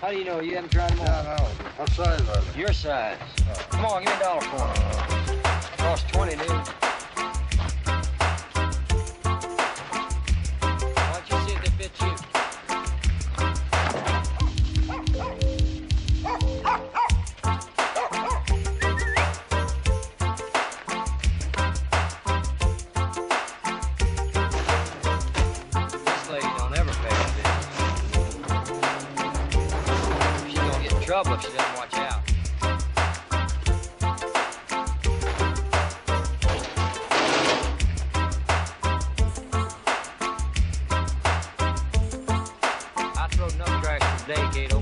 How do you know? You haven't tried them on? Yeah, know. What size are they? Your size. Come on, give me a dollar for them. trouble if she doesn't watch out. I throw enough trash today, Kato.